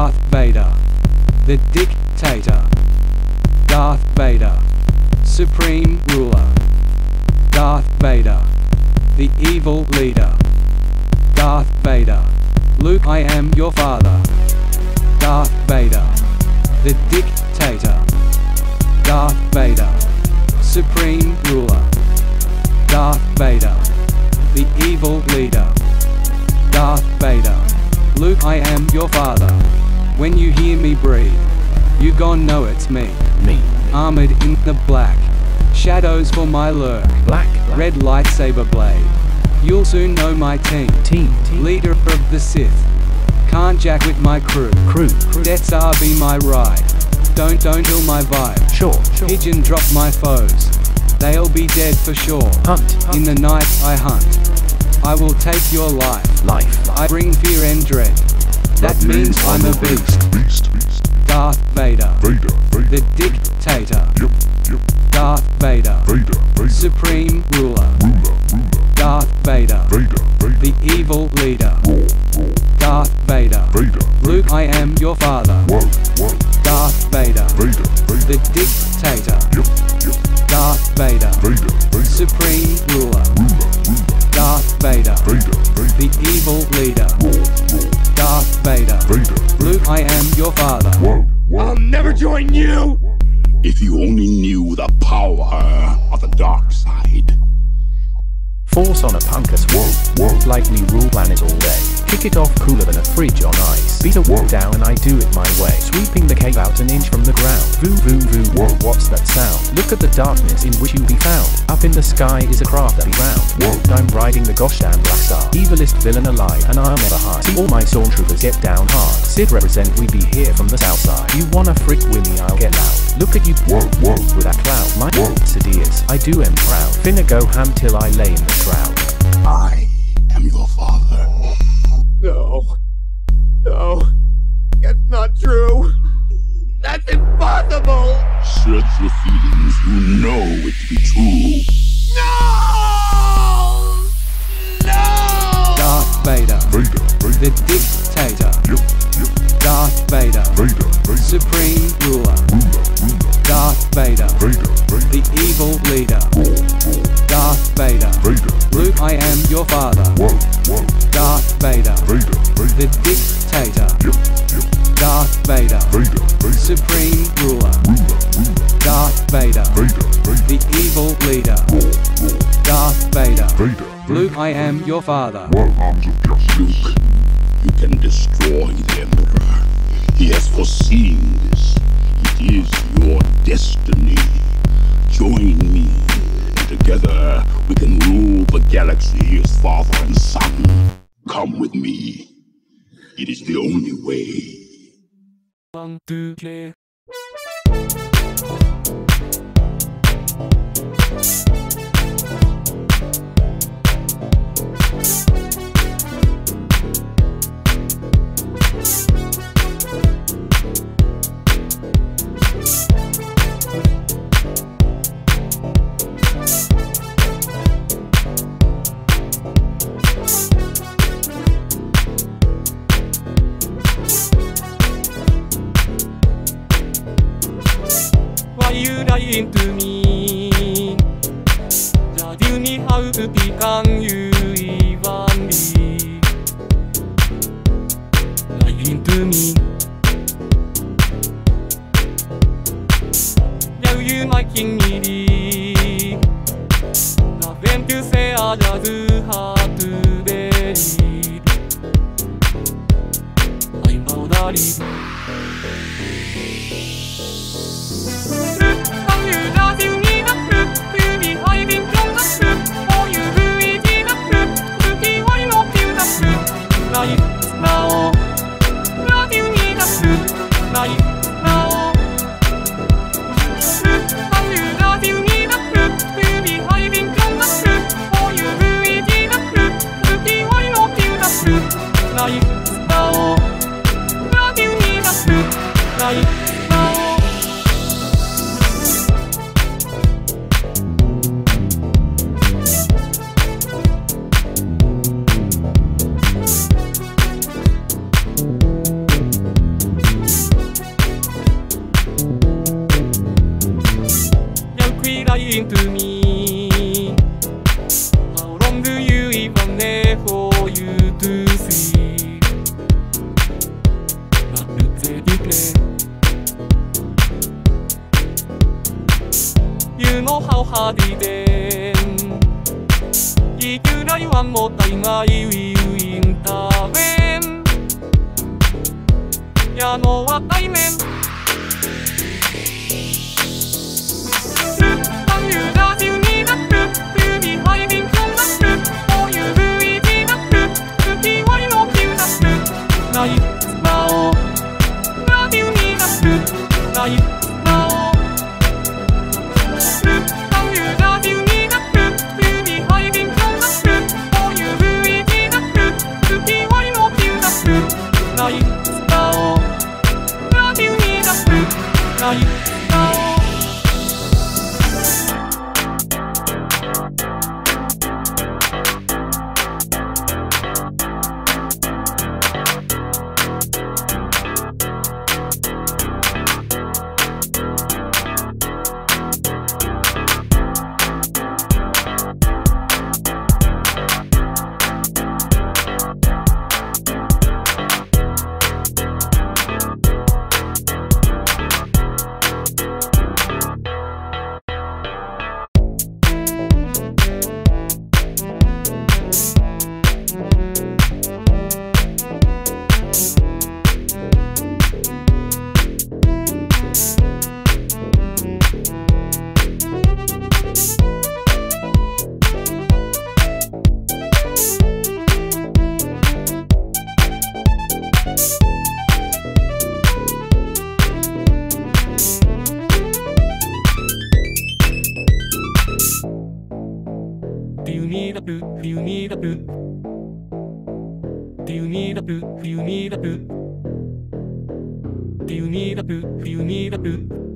Darth Vader. The dictator. Darth Vader. Supreme ruler. Darth Vader. The evil leader. Darth Vader. Luke, I am your father. Darth Vader. The dictator. Darth Vader. Supreme ruler. Darth Vader. The evil leader. Darth Vader. Luke, I am your father. When you hear me breathe, you gon' know it's me. Me. Armored in the black. Shadows for my lurk. Black. Red lightsaber blade. You'll soon know my team. Team. Team. Leader of the Sith. Can't jack with my crew. Crew. Crew. Death Star be my ride. Don't don't kill my vibe. Sure. Sure. Pigeon drop my foes. They'll be dead for sure. Hunt. Hunt. In the night I hunt. I will take your life. Life. I bring fear and dread. That means I'm a beast. Beast. Darth Vader. Vader, Vader. The dictator. Yep, yep. Darth Vader. Vader, Vader. Supreme ruler. Ruler, ruler. Darth Vader. Vader, Vader. The evil leader. Roar, roar. Darth Vader. Vader, Luke, I am your father. Whoa, whoa. Darth Vader. Vader, Vader. The dictator. Yep, yep. Darth Vader. Vader, Vader. Supreme ruler. Ruler, ruler. Darth Vader. Vader, Vader. The evil leader. Roar, roar. Darth Vader. Vader, Vader. Luke, I am your father. Whoa, whoa. I'll never join you! If you only knew the power of the dark side. Force on a punkus. Whoa, whoa. Like me rule planet all day. Kick it off cooler than a fridge on ice. Beat a Whoa. down and I do it my way. Sweeping the cave out an inch from the ground. Voo voo voo. Whoa. What's that sound? Look at the darkness in which you be found. Up in the sky is a craft that be round. Whoa. I'm riding the gosh damn black star. Evilest villain alive and I'll never hide. See all my stormtroopers get down hard. Sid represent we be here from the south side. You wanna frick with me I'll get loud. Look at you Whoa, whoa. with that cloud. My Whoa. Sidious, I do am proud. Finna go ham till I lay in the shroud. I am your father. No. No. That's not true. That's impossible! Search your feelings. You know it to be true. No! No! Darth Vader. Vader, Vader. The dictator. Yep, yep. Darth Vader. Vader, Vader. Supreme ruler. Ruler, ruler. Darth Vader. Vader, Vader. The evil leader. Roar, roar. Darth Vader. Vader, Luke, I am your father. Whoa, whoa. Darth Vader. Vader, Vader. The dictator. Yep, yep. Darth Vader. Vader, Vader. Supreme ruler. Ruler, ruler. Darth Vader. Vader, Vader. The evil leader. Roar, roar. Darth Vader. Vader, Vader. Luke, I am your father. Whoa, arms of justice. Luke, you can destroy the Emperor. He has foreseen this. It is your destiny. Join me, and together we can rule the galaxy as father and son. Come with me. It is the only way. One, two, three. 如我敲下地定。而叫拉還我第嗌遠答應，也我話低命。Do you need a boot? Do you need a boot? Do you need a boot? Do you need a boot? Do you need a boot? Do you need a boot?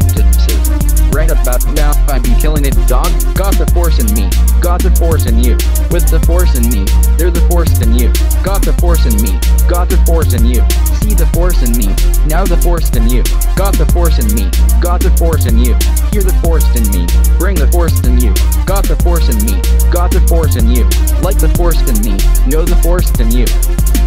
Sith. Right about now, I be killing it, dog. Got the force in me, got the force in you. With the force in me, they're the force in you. Got the force in me, got the force in you. See the force in me, now the force in you. Got the force in me, got the force in you. Hear the force in me, bring the force in you. Got the force in me, got the force in you. Like the force in me, know the force in you.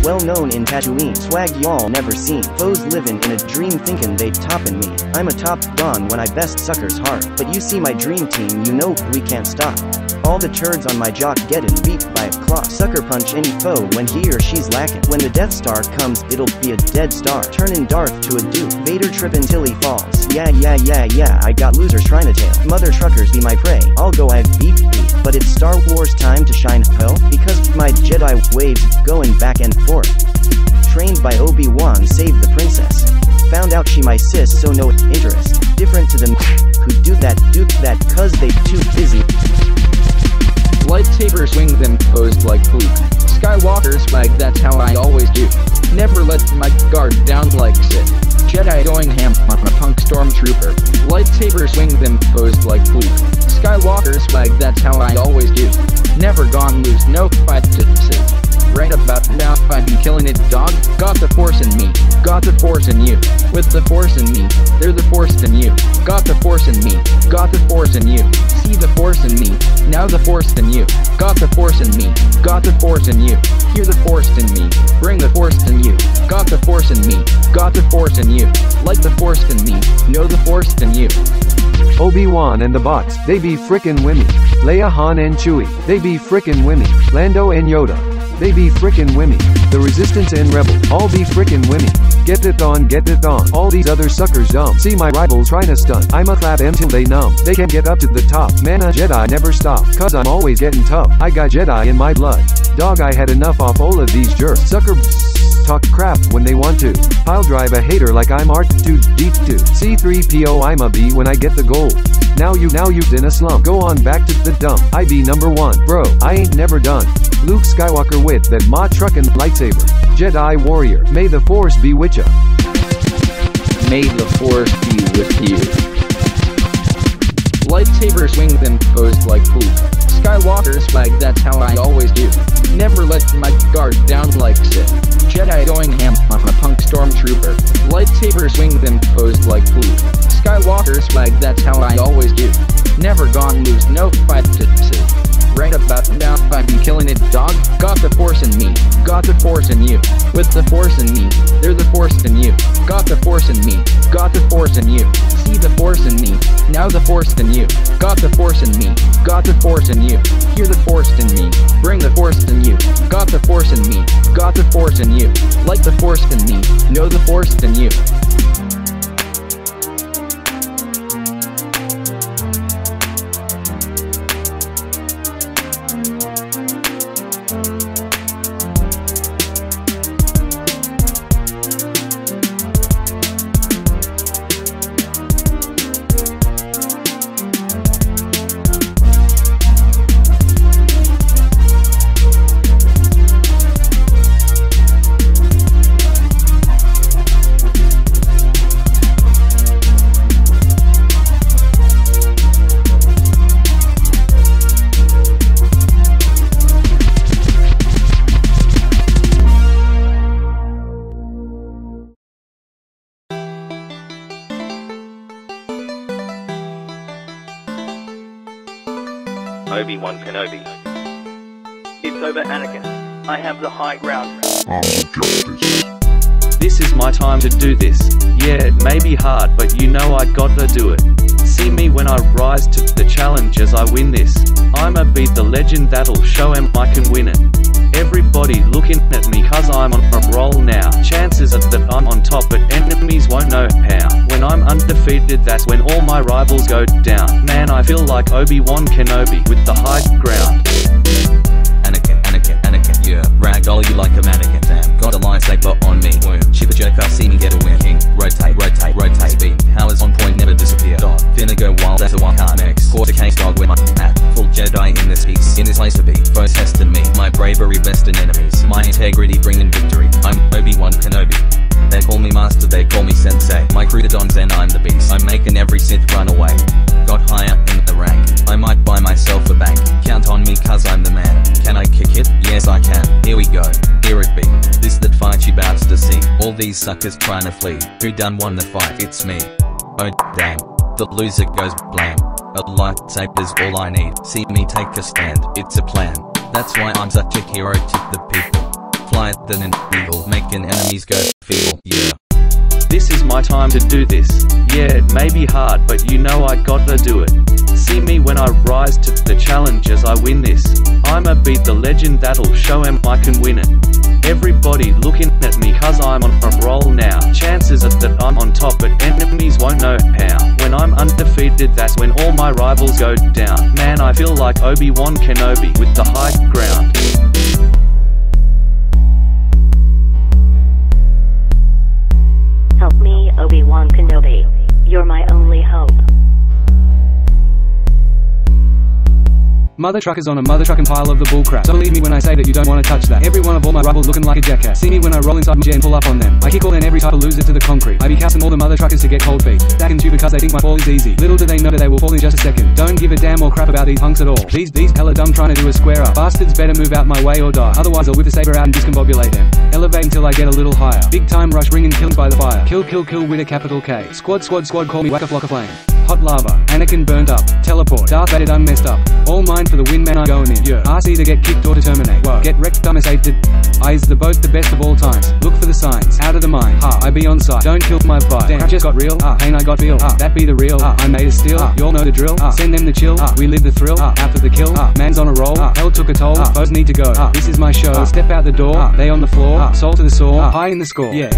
Well known in Tatooine, swag y'all never seen. Foes living in a dream thinking they toppin' me. I'm a top gone when I best suckers heart. But you see my dream team, you know we can't stop. All the turds on my jock getting beat by a claw. Sucker punch any foe when he or she's lacking. When the Death Star comes, it'll be a dead star. Turning Darth to a Duke. Vader trippin' till he falls. Yeah, yeah, yeah, yeah, I got losers trying to tail. Mother truckers be my prey. I'll go I've beep beep. But it's Star Wars time to shine, ho. Because my Jedi waves going back and forth. Trained by Obi-Wan saved the princess. Found out she my sis so no interest. Different to them who do that, do that cause they too busy. Lightsabers swing them posed like fleet. Skywalker's flag, that's how I always do. Never let my guard down like Sith. Jedi going ham on a punk stormtrooper. Lightsaber swing them posed like Luke. Skywalker swag, that's how I always do. Never gone lose, no fight to. Right about now, I'm killing it, dog. Got the force in me, got the force in you. With the force in me, they're the force in you. Got the force in me, got the force in you. See the force in me, now the force in you. Got the force in me, got the force in you. Hear the force in me, bring the force in you. Got the force in me, got the force in you. Like the force in me, know the force in you. Obi-Wan and the bots, they be frickin' wimmy. Leia, Han and Chewie, they be frickin' wimmy. Lando and Yoda, they be frickin' wimmy. The Resistance and Rebel, all be frickin' wimmy. Get it on, get it on. All these other suckers dumb. See my rivals trying to stunt. I'ma clap until they numb. They can get up to the top. Man, a Jedi never stop. Cause I'm always getting tough. I got Jedi in my blood. Dog, I had enough off all of these jerks. Sucker talk crap when they want to. I'll drive a hater like I'm art 2 d 2 C3PO I'ma be when I get the gold. Now you now you've in a slump. Go on back to the dump. I be number one. Bro, I ain't never done. Luke Skywalker with that ma truckin' lightsaber. Jedi warrior. May the force be with ya. May the force be with you. Lightsaber swing them posed like Luke. Skywalker swag, that's how I always do. Never let my guard down like Sith. Jedi going ham on a punk stormtrooper. Lightsaber swing them posed like Luke. Skywalker swag, that's how I always do. Never gone lose, no fight to see. Right about now, I'm killing it, dog. Got the force in me, got the force in you. With the force in me, they're the force in you. Got the force in me, got the force in you. See the force in me, now the force in you. Got the force in me, got the force in you. Hear the force in me, bring the force in you. Got the force in me, got the force in you. Like the force in me, know the force in you. Hard, but you know I gotta do it. See me when I rise to the challenge as I win this. I'ma be the legend that'll show 'em I can win it. Everybody looking at me cause I'm on a roll now. Chances are that I'm on top, but enemies won't know how. When I'm undefeated, that's when all my rivals go down. Man, I feel like Obi-Wan Kenobi with the high ground. Anakin, Anakin, Anakin, yeah. Ragdoll you like a mannequin, Got a lightsaber on me. Ship a jerk, I see me get a win. King, rotate, rotate, rotate. Speed, powers on point, never disappear. Dog, finna go wild, that's a one can't mix. Quarter case dog with my hat. Full Jedi in this piece, in this place to be. Foes testing me, my bravery best in enemies. My integrity bringing victory. I'm Obi-Wan Kenobi. They call me master, they call me sensei. My crew the dons and I'm the beast. I'm making every Sith run away. Got higher in the rank. I might buy myself a bank. Count on me cause I'm the man. Can I kick it? Yes I can. Here we go. Here it be. This that fight you bout to see. All these suckers trying to flee. Who done won the fight? It's me. Oh damn. The loser goes blam. A lightsaber's all I need. See me take a stand. It's a plan. That's why I'm such a hero to the people. Fly than an eagle, making enemies go feeble. Yeah. This is my time to do this. Yeah, it may be hard, but you know I gotta do it. See me when I rise to the challenge as I win this. I'ma be the legend that'll show 'em I can win it. Everybody looking at me cause I'm on a roll now. Chances are that I'm on top, but enemies won't know how. When I'm undefeated, that's when all my rivals go down. Man, I feel like Obi-Wan Kenobi with the high ground. Help me, Obi-Wan Kenobi. You're my only hope. Mother truckers on a mother trucking pile of the bullcrap. So believe me when I say that you don't wanna touch that. Every one of all my rubble looking like a jackass. See me when I roll inside my jet and pull up on them. I kick all and every type of loser to the concrete. I be casting all the mother truckers to get cold feet. Stacking you because they think my fall is easy. Little do they know that they will fall in just a second. Don't give a damn or crap about these punks at all. These these hella dumb trying to do a square up. Bastards better move out my way or die. Otherwise I'll whip the saber out and discombobulate them. Elevate until I get a little higher. Big time rush ringing kills by the fire. Kill kill kill with a capital K. Squad squad squad call me whack a flock of flame. Hot lava, Anakin burnt up, teleport, Darth Vader done messed up. All mine for the win, man. I going in. Yeah. Ass either get kicked or to terminate. Whoa. Get wrecked, dumb as hated. I is the boat, the best of all times. Look for the signs, out of the mind. Ha, I be on site. Don't kill my vibe. Damn, just got real. Ah, pain I got feel. Ah, that be the real. Ah, I made a steal. Ah, y'all know the drill. Ah, send them the chill. Ah, we live the thrill. Ah, after the kill. Ah, man's on a roll. Ah, hell took a toll. Ah, foes need to go. Ah, this is my show. Ah, step out the door. Ah, they on the floor. Ah, soul to the saw. Ah, high in the score. Yeah.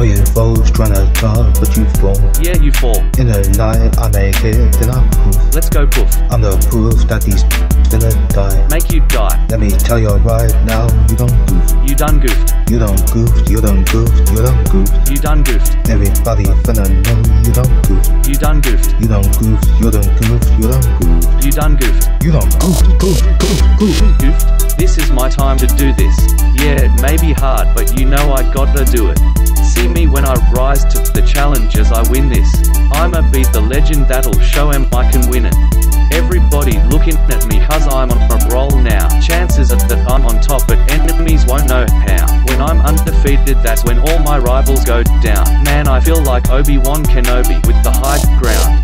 Oh, All your foes trying to talk, but you fall. Yeah, you fall. In the night, I make it, then I'm proof. Let's go poof. I'm the proof that these gonna die. Make you die. Let me tell you right now, you don't goof. You done goofed. You don't goofed, you don't goofed, you don't goofed. You done goofed. Everybody finna know you don't goof. You done goofed. You don't goofed, you don't goofed, you don't goofed. You done goofed. You don't goofed, goofed, goofed, goofed. Goofed. This is my time to do this. Yeah, it may be hard, but you know I gotta do it. See me when I rise to the challenge as I win this. I'ma beat the legend that'll show em I can win it. Everybody looking at me cause I'm on a roll now. Chances are that I'm on top but enemies won't know how. When I'm undefeated that's when all my rivals go down. Man I feel like Obi-Wan Kenobi with the high ground.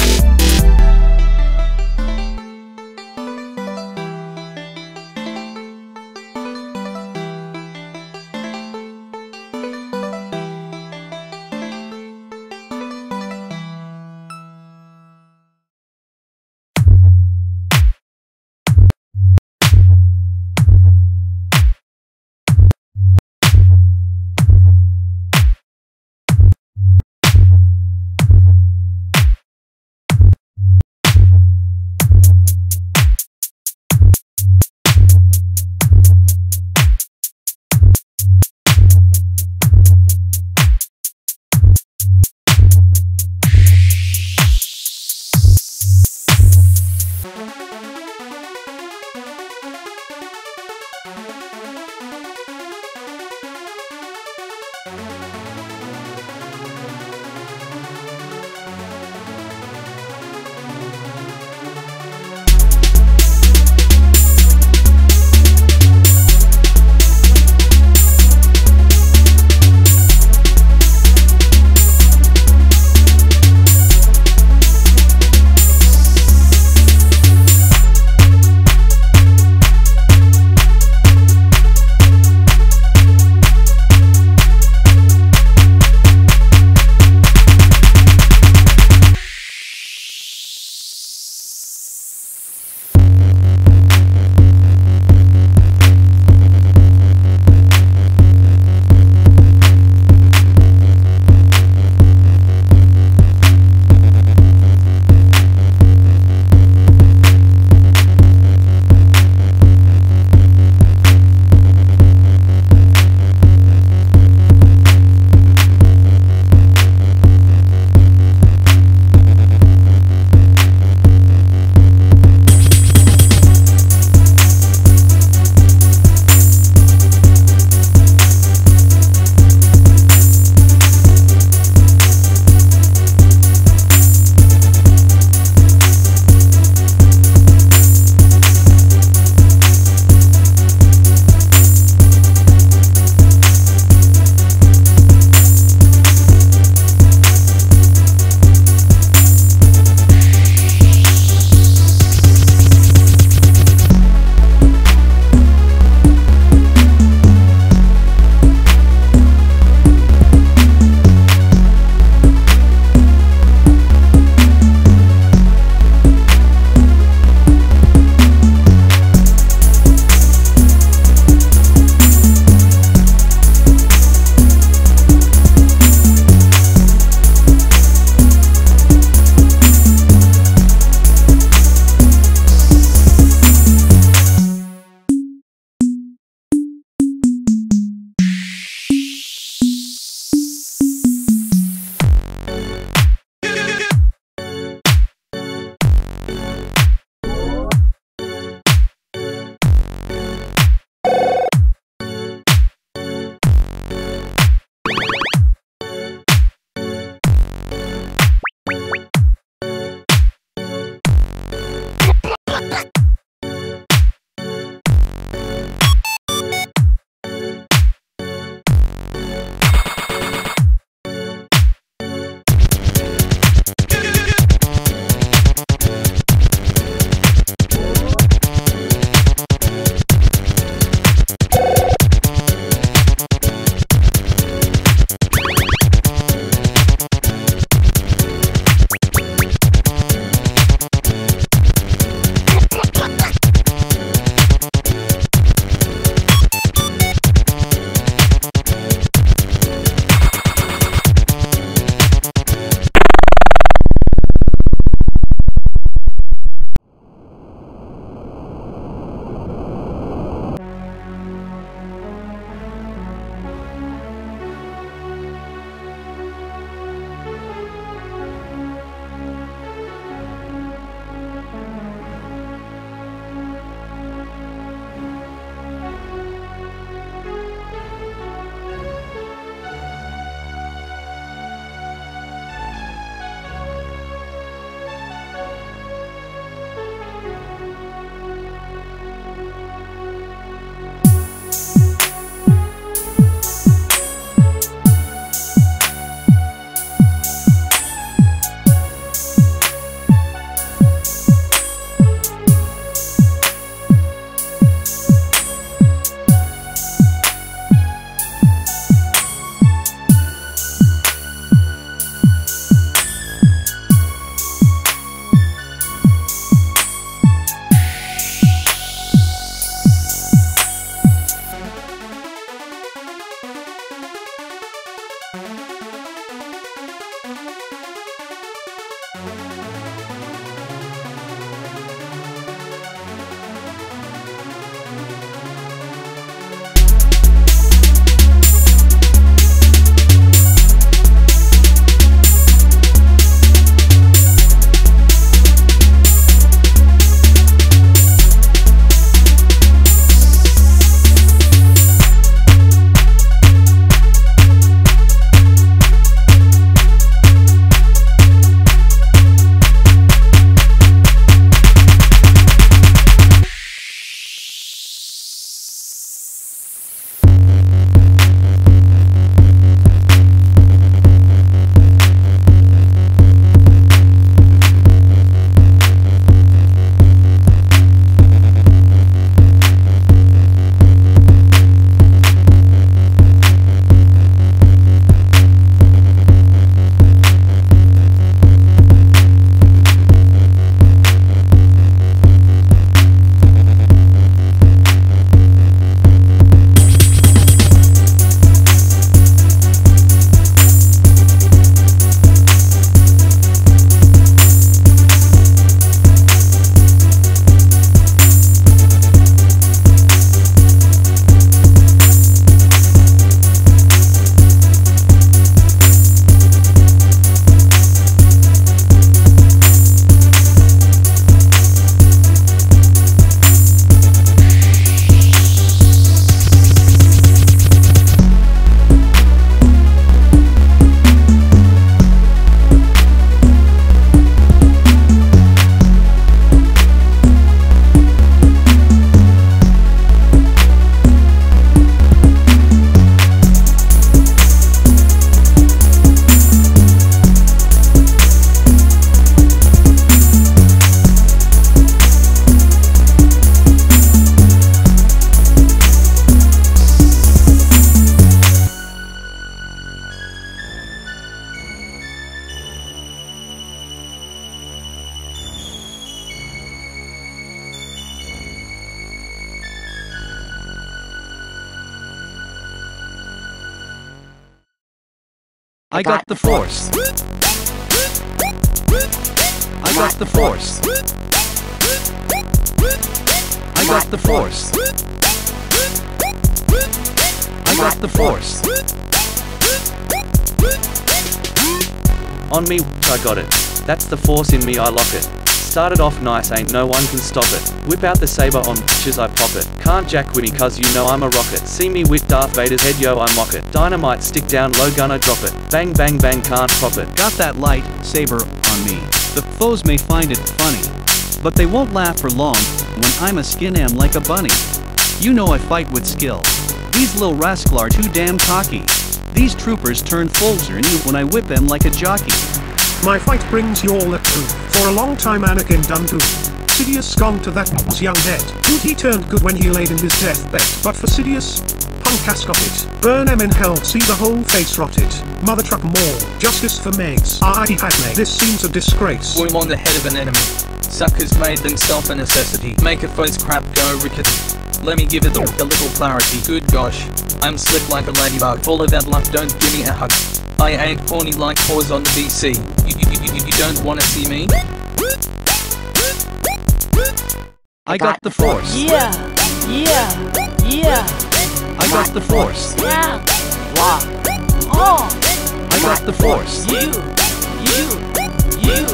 I got the force. I got the force. I got the force. I got the force. On me, I got it. That's the force in me, I lock it. Started off nice, ain't no one can stop it. Whip out the saber on bitches, I pop it. Can't jack with me, cuz you know I'm a rocket. See me with Darth Vader's head, yo, I mock it. Dynamite stick down, low gunner, drop it. Bang, bang, bang, can't prop it. Got that light saber on me. The foes may find it funny, but they won't laugh for long when I'm a skin am like a bunny. You know I fight with skill. These little rascal are too damn cocky. These troopers turn Folger and you when I whip them like a jockey. My fight brings you all a truth. For a long time Anakin done good. Sidious gone to that young head. Dude he turned good when he laid in his deathbed. But for Sidious, punk has got it. Burn em in hell, see the whole face rotted. Mother truck more, justice for Megs. Ah, I Padme, this seems a disgrace. Boom on the head of an enemy. Suckers made themselves a necessity. Make a foe's crap go rickety. Let me give it a, a little clarity. Good gosh, I'm slick like a ladybug. Full of that luck, don't give me a hug. I ain't corny like whores on the BC. You, you, you, you don't wanna see me? I got the force. Yeah, yeah, yeah. I got the force. Yeah. Wow. Oh. I got the force. You, you, you.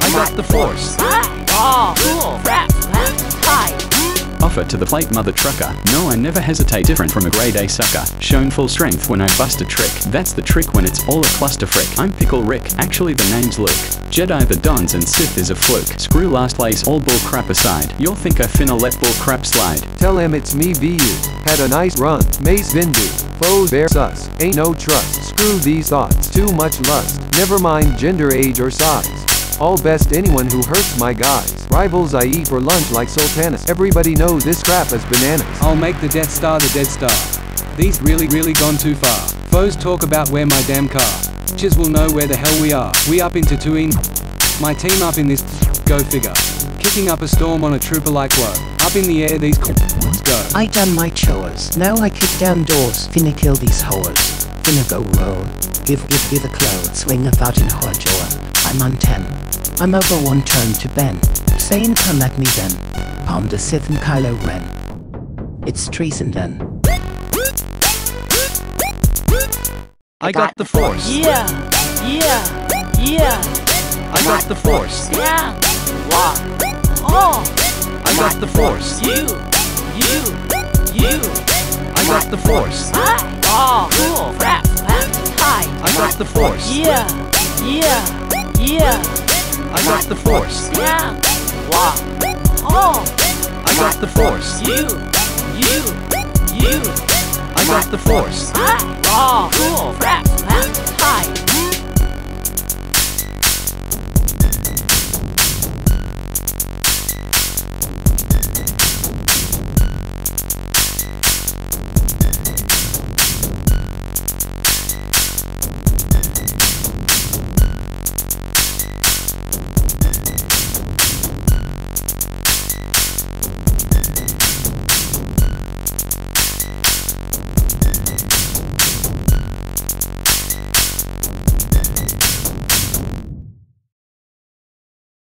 I got the force. I. Oh, cool. Crap, crap, hi. Offer to the plate mother trucker. No, I never hesitate different from a grade A sucker. Shown full strength when I bust a trick. That's the trick when it's all a cluster frick. I'm Pickle Rick. Actually the name's Luke. Jedi the Dons and Sith is a fluke. Screw last place all bull crap aside. You'll think I finna let bull crap slide. Tell him it's me VU. Had a nice run. Mace Windu. Foes bear sus. Ain't no trust. Screw these thoughts. Too much lust. Never mind gender, age, or size. All best anyone who hurts my guys. Rivals I eat for lunch like sultanas. Everybody knows this crap is bananas. I'll make the Death Star the Dead Star. These really really gone too far. Foes talk about where my damn car. Bitches will know where the hell we are. We up into Tuin. My team up in this. Go figure. Kicking up a storm on a trooper like whoa. Up in the air these go. I done my chores. Now I kick down doors. Finna kill these whores. Finna go roll. Give give give a clothes. Swing about in jaw. I'm on 10. I'm over one turn to Ben. Saying come at me then. Pound the Sith and Kylo Ren. It's treason then. I got the force. Yeah, yeah, yeah. I got the force. Yeah. Wow. Oh. I got the force. You, you, you. I got the force. I. Oh, cool. Crap, crap, hi. I got the force. Yeah, yeah, yeah. I got the force. Yeah. Wow. Oh. I got the force. You, you, you. I got the force. I. Oh, cool. Crap, crap, hi.